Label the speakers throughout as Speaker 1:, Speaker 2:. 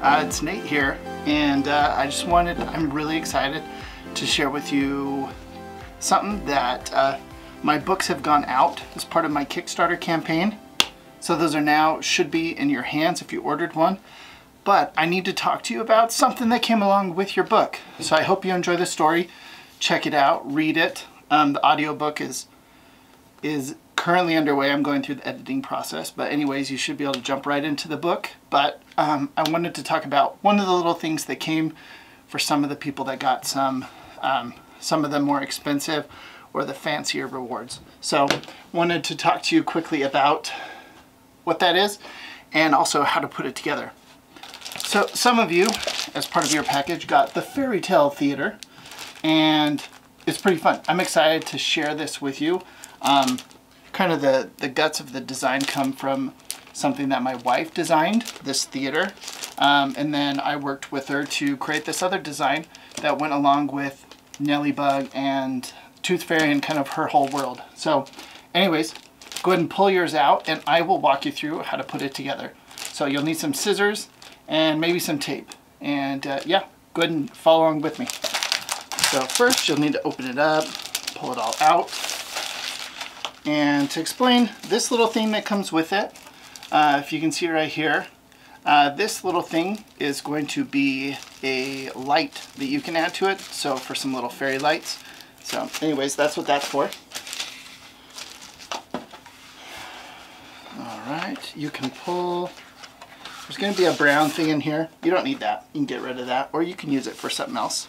Speaker 1: Uh, it's Nate here and uh, I just wanted, I'm really excited to share with you something that uh, my books have gone out as part of my Kickstarter campaign. So those are now, should be in your hands if you ordered one. But I need to talk to you about something that came along with your book. So I hope you enjoy the story. Check it out, read it. Um, the audiobook is is currently underway. I'm going through the editing process, but anyways, you should be able to jump right into the book. But um, I wanted to talk about one of the little things that came for some of the people that got some, um, some of the more expensive or the fancier rewards. So wanted to talk to you quickly about what that is and also how to put it together. So some of you, as part of your package, got the Fairy Tale Theater and it's pretty fun. I'm excited to share this with you. Um, kind of the, the guts of the design come from something that my wife designed, this theater. Um, and then I worked with her to create this other design that went along with Nellybug and Tooth Fairy and kind of her whole world. So anyways, go ahead and pull yours out and I will walk you through how to put it together. So you'll need some scissors and maybe some tape. And uh, yeah, go ahead and follow along with me. So first you'll need to open it up, pull it all out. And to explain this little thing that comes with it, uh, if you can see right here, uh, this little thing is going to be a light that you can add to it. So for some little fairy lights. So anyways, that's what that's for. All right, you can pull, there's gonna be a brown thing in here. You don't need that, you can get rid of that, or you can use it for something else.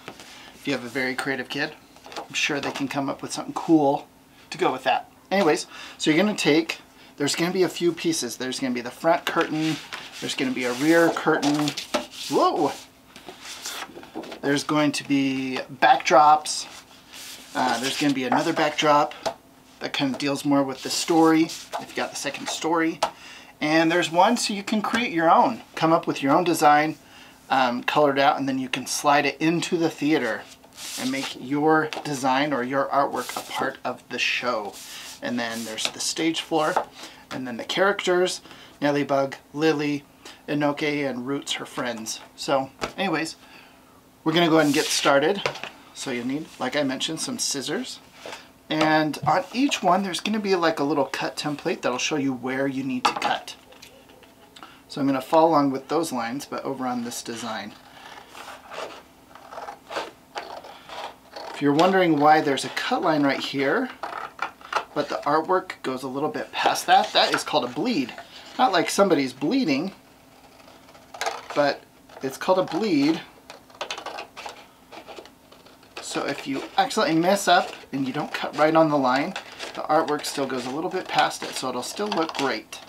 Speaker 1: If you have a very creative kid, I'm sure they can come up with something cool to go with that. Anyways, so you're gonna take, there's gonna be a few pieces. There's gonna be the front curtain, there's gonna be a rear curtain, whoa! There's going to be backdrops, uh, there's gonna be another backdrop that kind of deals more with the story, if you got the second story. And there's one so you can create your own, come up with your own design, um, colored out, and then you can slide it into the theater and make your design or your artwork a part of the show. And then there's the stage floor, and then the characters, Nellybug, Lily, Enoke, and Roots, her friends. So anyways, we're gonna go ahead and get started. So you'll need, like I mentioned, some scissors. And on each one, there's gonna be like a little cut template that'll show you where you need to cut. So I'm gonna follow along with those lines, but over on this design. If you're wondering why there's a cut line right here, but the artwork goes a little bit past that, that is called a bleed. Not like somebody's bleeding, but it's called a bleed. So if you accidentally mess up and you don't cut right on the line, the artwork still goes a little bit past it, so it'll still look great.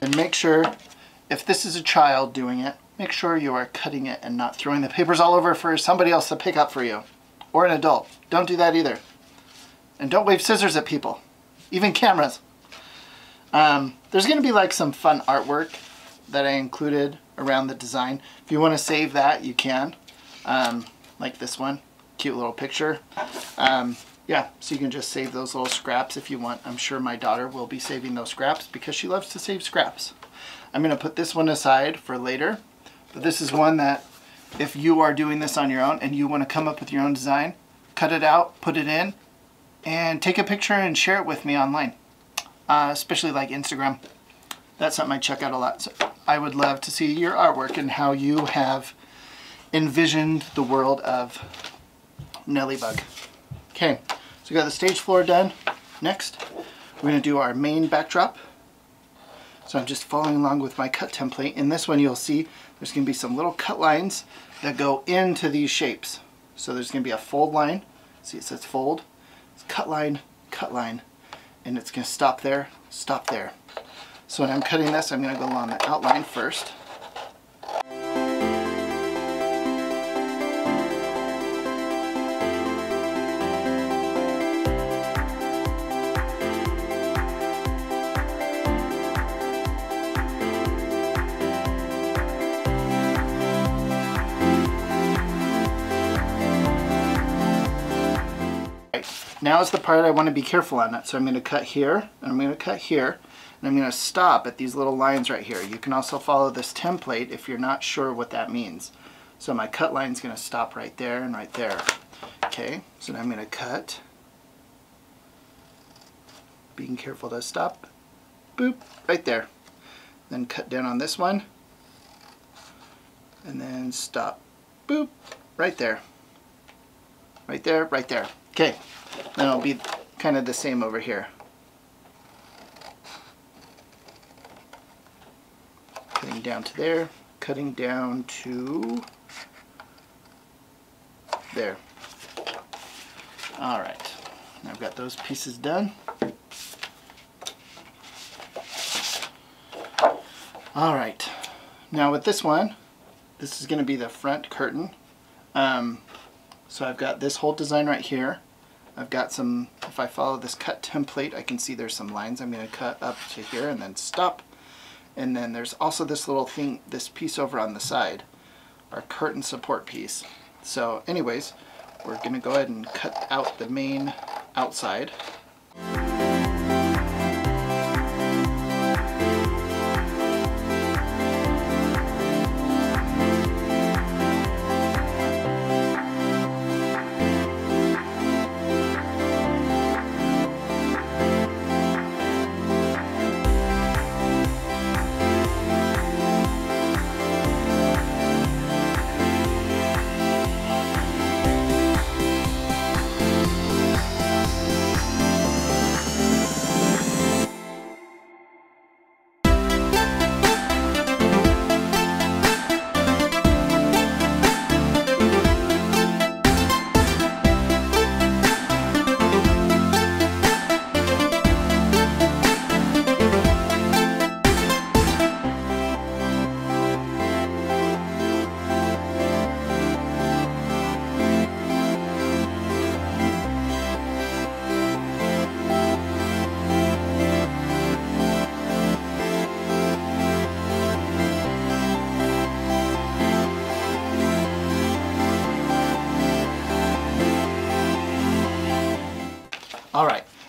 Speaker 1: And make sure, if this is a child doing it, make sure you are cutting it and not throwing the papers all over for somebody else to pick up for you. Or an adult. Don't do that either. And don't wave scissors at people. Even cameras. Um, there's going to be like some fun artwork that I included around the design. If you want to save that, you can. Um, like this one. Cute little picture. Um, yeah, so you can just save those little scraps if you want. I'm sure my daughter will be saving those scraps because she loves to save scraps. I'm going to put this one aside for later, but this is one that if you are doing this on your own and you want to come up with your own design, cut it out, put it in, and take a picture and share it with me online, uh, especially like Instagram. That's something I check out a lot. So I would love to see your artwork and how you have envisioned the world of Nellybug. Okay, so we got the stage floor done. Next, we're going to do our main backdrop. So I'm just following along with my cut template. In this one you'll see there's going to be some little cut lines that go into these shapes. So there's going to be a fold line. See it says fold. It's cut line, cut line. And it's going to stop there, stop there. So when I'm cutting this, I'm going to go along the outline first. Now is the part I want to be careful on. That. So I'm going to cut here, and I'm going to cut here, and I'm going to stop at these little lines right here. You can also follow this template if you're not sure what that means. So my cut line is going to stop right there and right there. Okay, so now I'm going to cut. Being careful to stop. Boop, right there. Then cut down on this one. And then stop. Boop, right there. Right there, right there. Okay, then it'll be kind of the same over here. Cutting down to there, cutting down to there. All right, I've got those pieces done. All right, now with this one, this is going to be the front curtain. Um, so I've got this whole design right here. I've got some, if I follow this cut template, I can see there's some lines I'm going to cut up to here and then stop. And then there's also this little thing, this piece over on the side, our curtain support piece. So anyways, we're going to go ahead and cut out the main outside.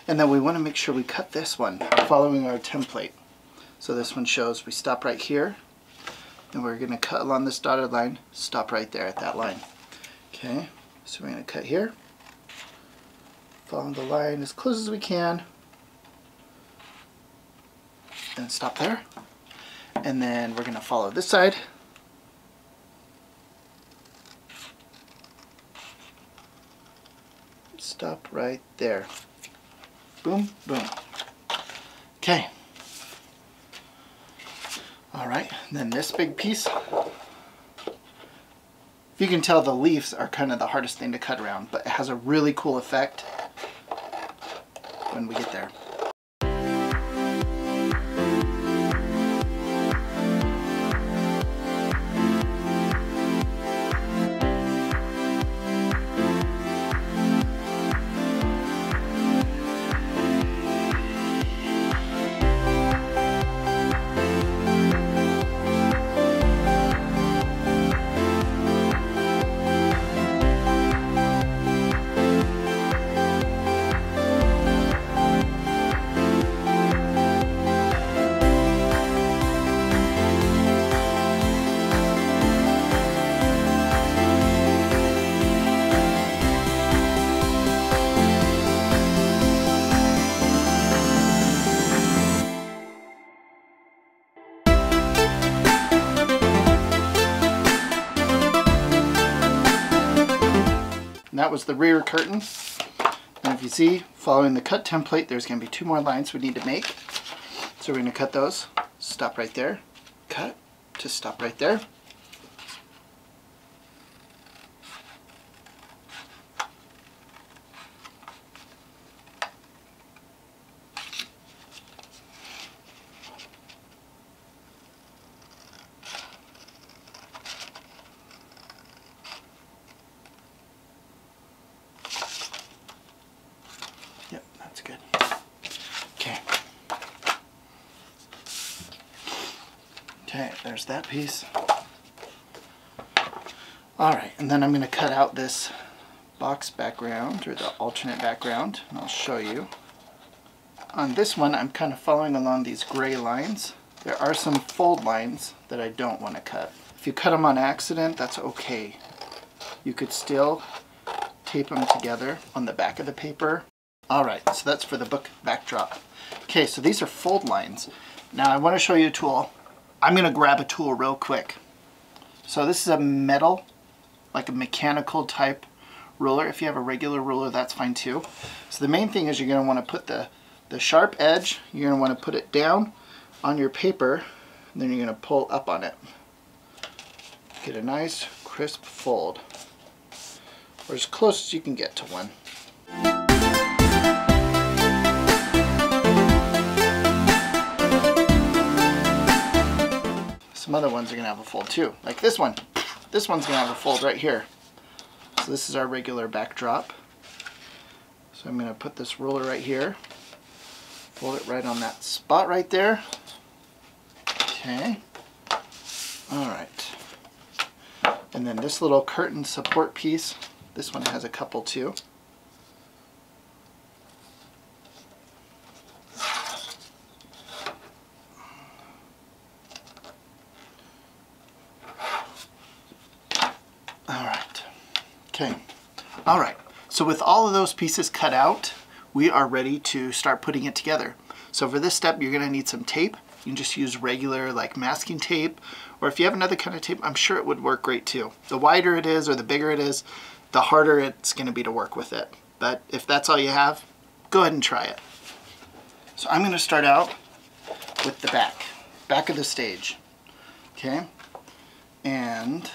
Speaker 1: And then we want to make sure we cut this one following our template. So this one shows we stop right here, and we're going to cut along this dotted line, stop right there at that line. Okay, so we're going to cut here, follow the line as close as we can, and stop there. And then we're going to follow this side, stop right there. Boom, boom. Okay. All right, then this big piece. If you can tell the leaves are kind of the hardest thing to cut around, but it has a really cool effect when we get there. Was the rear curtain. And if you see, following the cut template, there's going to be two more lines we need to make. So we're going to cut those, stop right there, cut to stop right there. Yep, that's good. Okay. Okay, there's that piece. All right, and then I'm going to cut out this box background or the alternate background and I'll show you. On this one I'm kind of following along these gray lines. There are some fold lines that I don't want to cut. If you cut them on accident that's okay. You could still tape them together on the back of the paper. Alright, so that's for the book backdrop. Okay, so these are fold lines. Now I want to show you a tool. I'm going to grab a tool real quick. So this is a metal, like a mechanical type ruler. If you have a regular ruler, that's fine too. So the main thing is you're going to want to put the, the sharp edge, you're going to want to put it down on your paper, and then you're going to pull up on it. Get a nice crisp fold, or as close as you can get to one. Some other ones are going to have a fold too, like this one. This one's going to have a fold right here. So this is our regular backdrop. So I'm going to put this ruler right here, fold it right on that spot right there. Okay. Alright. And then this little curtain support piece, this one has a couple too. Okay, all right. So with all of those pieces cut out, we are ready to start putting it together. So for this step, you're gonna need some tape. You can just use regular like masking tape, or if you have another kind of tape, I'm sure it would work great too. The wider it is or the bigger it is, the harder it's gonna be to work with it. But if that's all you have, go ahead and try it. So I'm gonna start out with the back, back of the stage, okay? And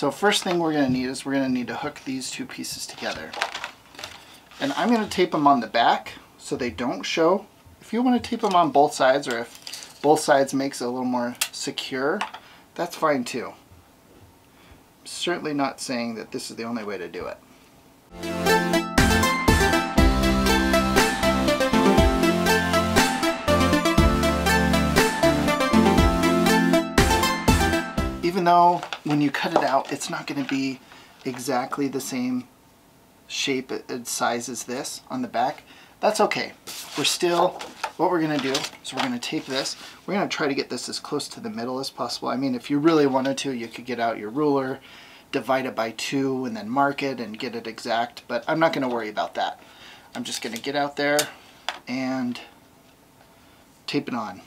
Speaker 1: so first thing we're going to need is we're going to need to hook these two pieces together. And I'm going to tape them on the back so they don't show. If you want to tape them on both sides or if both sides makes it a little more secure, that's fine too. I'm certainly not saying that this is the only way to do it. Even though when you cut it out, it's not going to be exactly the same shape and size as this on the back, that's okay. We're still, what we're going to do is we're going to tape this. We're going to try to get this as close to the middle as possible. I mean, if you really wanted to, you could get out your ruler, divide it by two, and then mark it and get it exact, but I'm not going to worry about that. I'm just going to get out there and tape it on.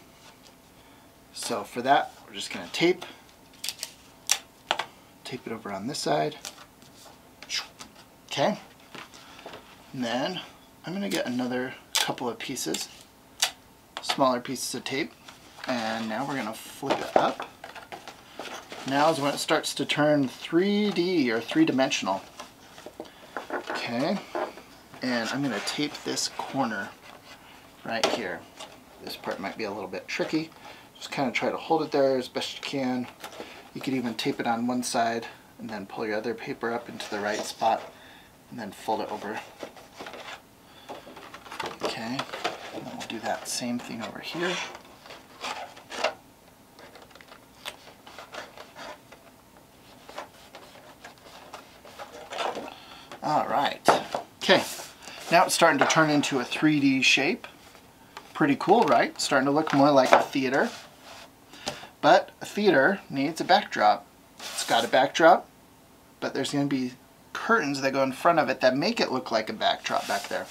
Speaker 1: So for that, we're just going to tape tape it over on this side. Okay. And then I'm going to get another couple of pieces, smaller pieces of tape, and now we're going to flip it up. Now is when it starts to turn 3D or three-dimensional. Okay, and I'm going to tape this corner right here. This part might be a little bit tricky. Just kind of try to hold it there as best you can. You could even tape it on one side and then pull your other paper up into the right spot and then fold it over. Okay, and we'll do that same thing over here. All right, okay, now it's starting to turn into a 3D shape. Pretty cool, right? Starting to look more like a theater. But a theater needs a backdrop. It's got a backdrop, but there's going to be curtains that go in front of it that make it look like a backdrop back there.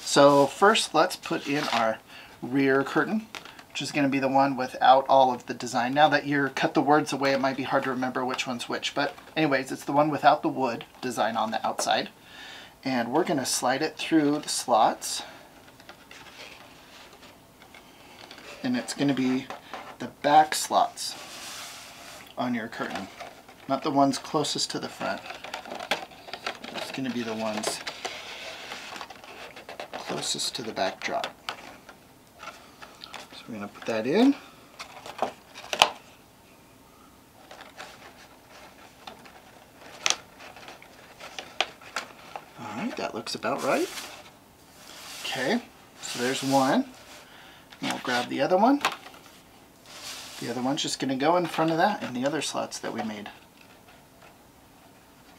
Speaker 1: So first let's put in our rear curtain, which is going to be the one without all of the design. Now that you're cut the words away, it might be hard to remember which one's which. But anyways, it's the one without the wood design on the outside. And we're going to slide it through the slots. And it's going to be the back slots on your curtain, not the ones closest to the front. It's going to be the ones closest to the backdrop. So we're going to put that in. Alright, that looks about right. Okay, so there's one. And we'll grab the other one. The other one's just going to go in front of that and the other slots that we made.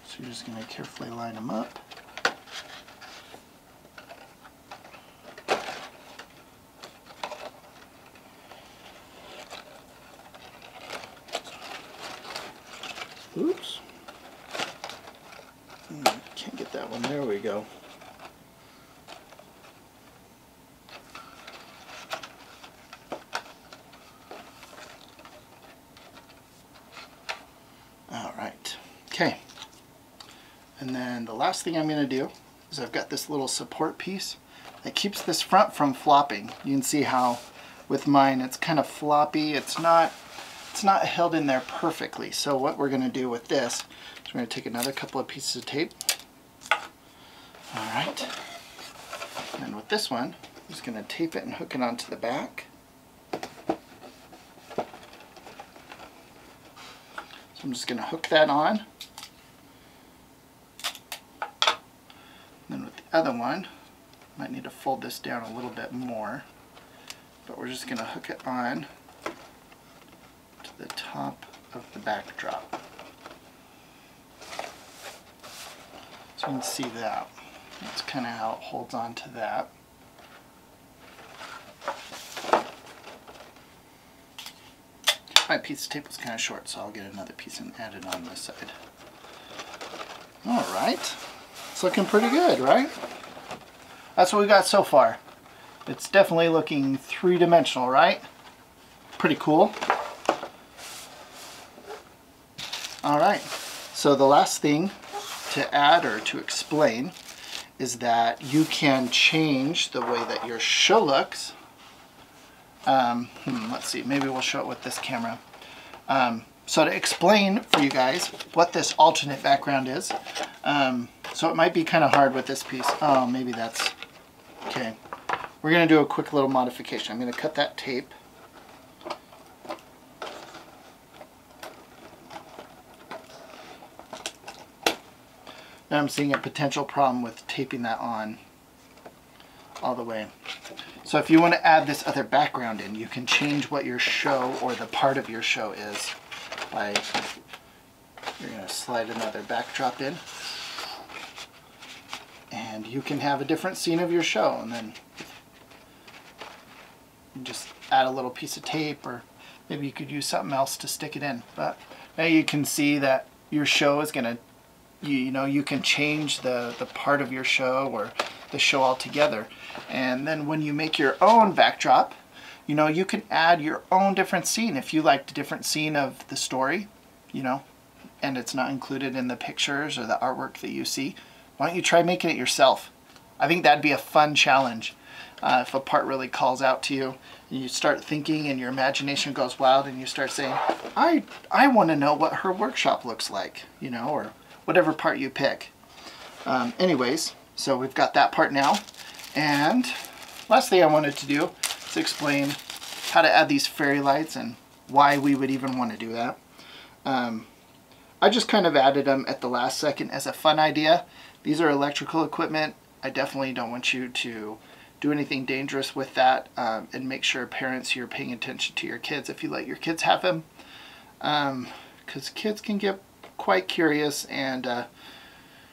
Speaker 1: So you're just going to carefully line them up. Oops. Hmm, can't get that one. There we go. All right. Okay. And then the last thing I'm going to do is I've got this little support piece that keeps this front from flopping. You can see how with mine it's kind of floppy. It's not it's not held in there perfectly. So what we're going to do with this is we're going to take another couple of pieces of tape. All right. And with this one, I'm just going to tape it and hook it onto the back. So I'm just going to hook that on. And then with the other one, might need to fold this down a little bit more, but we're just going to hook it on to the top of the backdrop. So you can see that. That's kind of how it holds on to that. My piece of tape was kind of short, so I'll get another piece and add it on this side. Alright. It's looking pretty good, right? That's what we got so far. It's definitely looking three-dimensional, right? Pretty cool. All right, so the last thing to add or to explain is that you can change the way that your show looks. Um, hmm, let's see, maybe we'll show it with this camera. Um, so to explain for you guys what this alternate background is, um, so it might be kind of hard with this piece. Oh, maybe that's, okay. We're gonna do a quick little modification. I'm gonna cut that tape Now I'm seeing a potential problem with taping that on all the way. So if you want to add this other background in, you can change what your show or the part of your show is by, you're going to slide another backdrop in. You can have a different scene of your show and then just add a little piece of tape or maybe you could use something else to stick it in. But now you can see that your show is going to you, you know you can change the the part of your show or the show altogether and then when you make your own backdrop you know you can add your own different scene if you liked a different scene of the story you know and it's not included in the pictures or the artwork that you see why don't you try making it yourself I think that'd be a fun challenge uh, if a part really calls out to you and you start thinking and your imagination goes wild and you start saying I I want to know what her workshop looks like you know or whatever part you pick. Um, anyways, so we've got that part now. And last thing I wanted to do is explain how to add these fairy lights and why we would even want to do that. Um, I just kind of added them at the last second as a fun idea. These are electrical equipment. I definitely don't want you to do anything dangerous with that um, and make sure parents you're paying attention to your kids if you let your kids have them because um, kids can get quite curious and uh,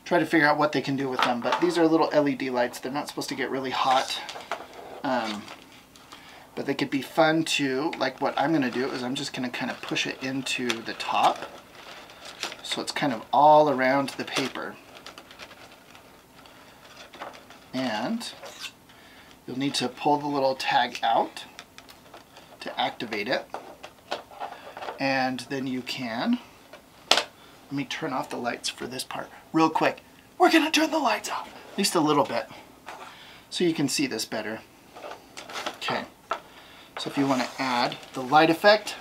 Speaker 1: try to figure out what they can do with them. But these are little LED lights. They're not supposed to get really hot. Um, but they could be fun to, like what I'm going to do is I'm just going to kind of push it into the top. So it's kind of all around the paper. And you'll need to pull the little tag out to activate it. And then you can let me turn off the lights for this part real quick. We're gonna turn the lights off, at least a little bit, so you can see this better. Okay, so if you wanna add the light effect,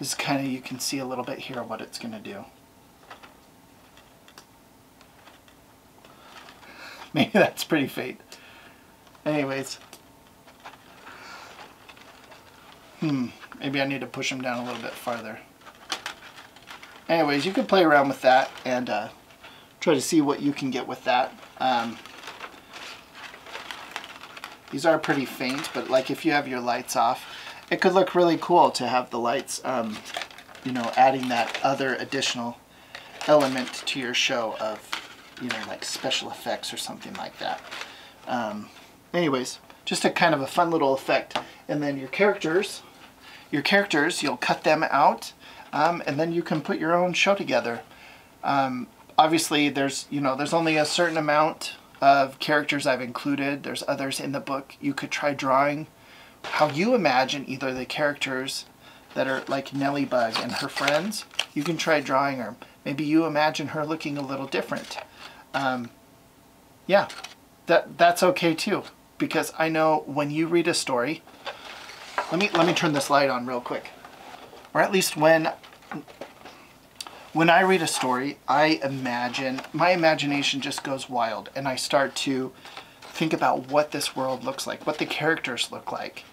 Speaker 1: this is kind of, you can see a little bit here what it's gonna do. Maybe that's pretty faint. Anyways. Hmm, maybe I need to push them down a little bit farther anyways, you can play around with that and uh, try to see what you can get with that. Um, these are pretty faint, but like if you have your lights off, it could look really cool to have the lights, um, you know, adding that other additional element to your show of, you know, like special effects or something like that. Um, anyways, just a kind of a fun little effect. And then your characters, your characters, you'll cut them out, um, and then you can put your own show together. Um, obviously, there's you know there's only a certain amount of characters I've included. There's others in the book. You could try drawing how you imagine either the characters that are like Nellybug and her friends. You can try drawing her. Maybe you imagine her looking a little different. Um, yeah, that that's okay too because I know when you read a story, let me let me turn this light on real quick. Or at least when when I read a story, I imagine my imagination just goes wild and I start to think about what this world looks like, what the characters look like.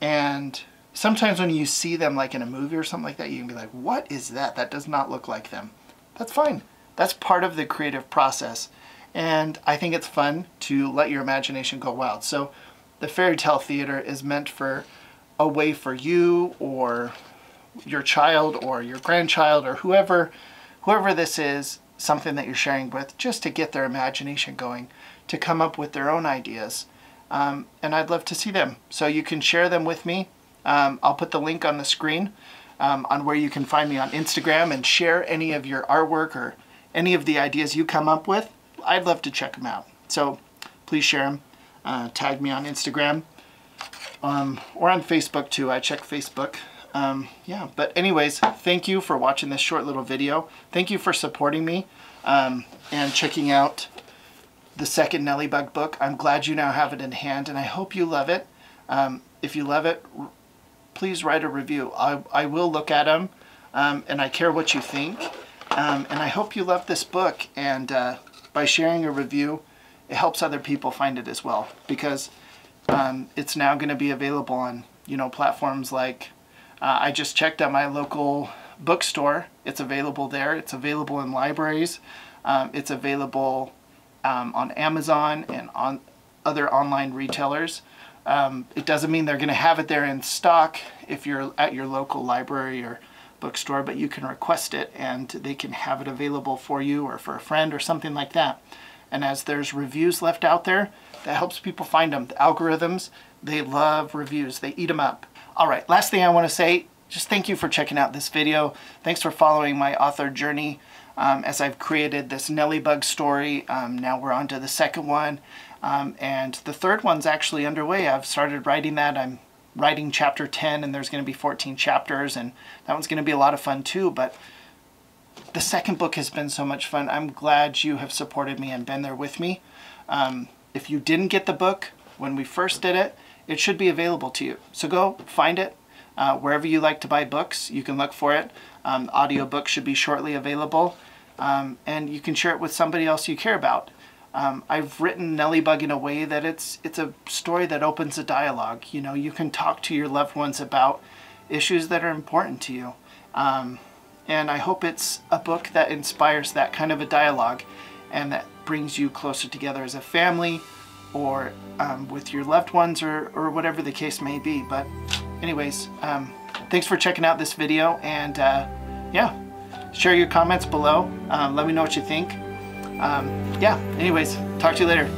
Speaker 1: And sometimes when you see them like in a movie or something like that, you can be like, "What is that? That does not look like them." That's fine. That's part of the creative process. And I think it's fun to let your imagination go wild. So the fairy tale theater is meant for a way for you or your child or your grandchild or whoever whoever this is something that you're sharing with just to get their imagination going to come up with their own ideas. Um, and I'd love to see them. So you can share them with me. Um, I'll put the link on the screen um, on where you can find me on Instagram and share any of your artwork or any of the ideas you come up with I'd love to check them out. So please share them. Uh, tag me on Instagram um, or on Facebook too. I check Facebook. Um, yeah, but anyways, thank you for watching this short little video. Thank you for supporting me um, and checking out the second Nellybug book. I'm glad you now have it in hand and I hope you love it. Um, if you love it, please write a review. I, I will look at them um, and I care what you think. Um, and I hope you love this book and uh, by sharing a review, it helps other people find it as well because um, it's now going to be available on you know platforms like uh, I just checked at my local bookstore. It's available there. It's available in libraries. Um, it's available um, on Amazon and on other online retailers. Um, it doesn't mean they're going to have it there in stock if you're at your local library or bookstore, but you can request it and they can have it available for you or for a friend or something like that. And as there's reviews left out there, that helps people find them. The algorithms, they love reviews. They eat them up. All right, last thing I want to say, just thank you for checking out this video. Thanks for following my author journey um, as I've created this Nellybug story. Um, now we're on to the second one. Um, and the third one's actually underway. I've started writing that. I'm writing chapter 10 and there's going to be 14 chapters and that one's going to be a lot of fun too but the second book has been so much fun. I'm glad you have supported me and been there with me. Um, if you didn't get the book when we first did it it should be available to you. So go find it uh, wherever you like to buy books you can look for it. Um, audiobook should be shortly available um, and you can share it with somebody else you care about um, I've written Nellybug in a way that it's it's a story that opens a dialogue. You know, you can talk to your loved ones about issues that are important to you. Um, and I hope it's a book that inspires that kind of a dialogue and that brings you closer together as a family or um, with your loved ones or, or whatever the case may be. But anyways, um, thanks for checking out this video and uh, yeah, share your comments below. Um, let me know what you think um, yeah, anyways, talk to you later.